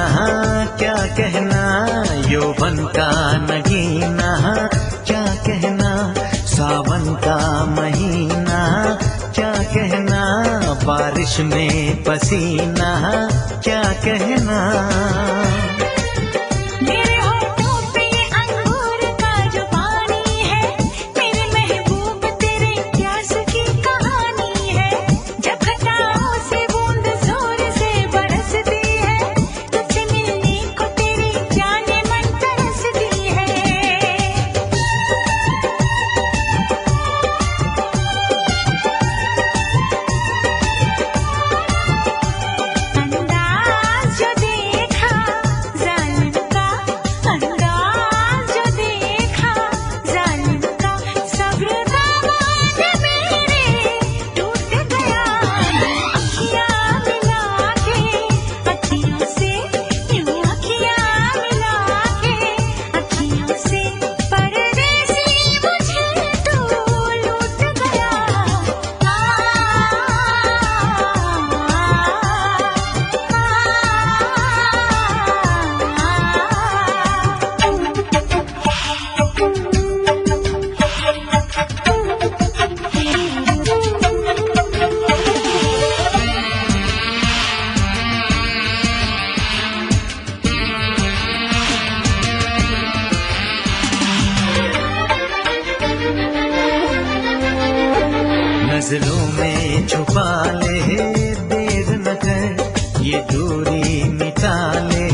नहा क्या कहना? यौवन का नगीना। क्या कहना? सावन का महीना। क्या कहना? बारिश में पसीना। क्या कहना? नज़रों में छुपा ले, देर न कर, ये दूरी मिटा ले,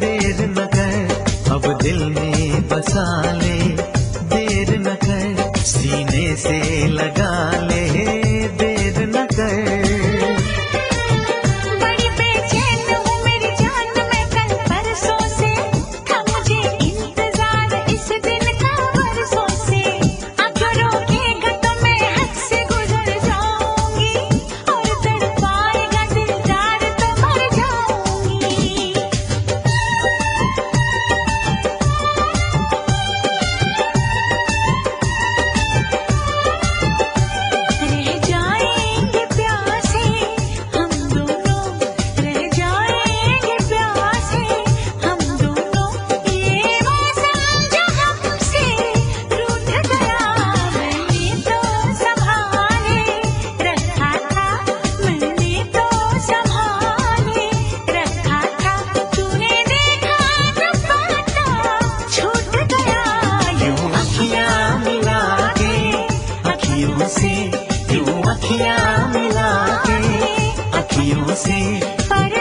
देर न कर, अब दिल में बसा ले, देर न कर, सीने से लगा ले। नया मिला के अखियों से पर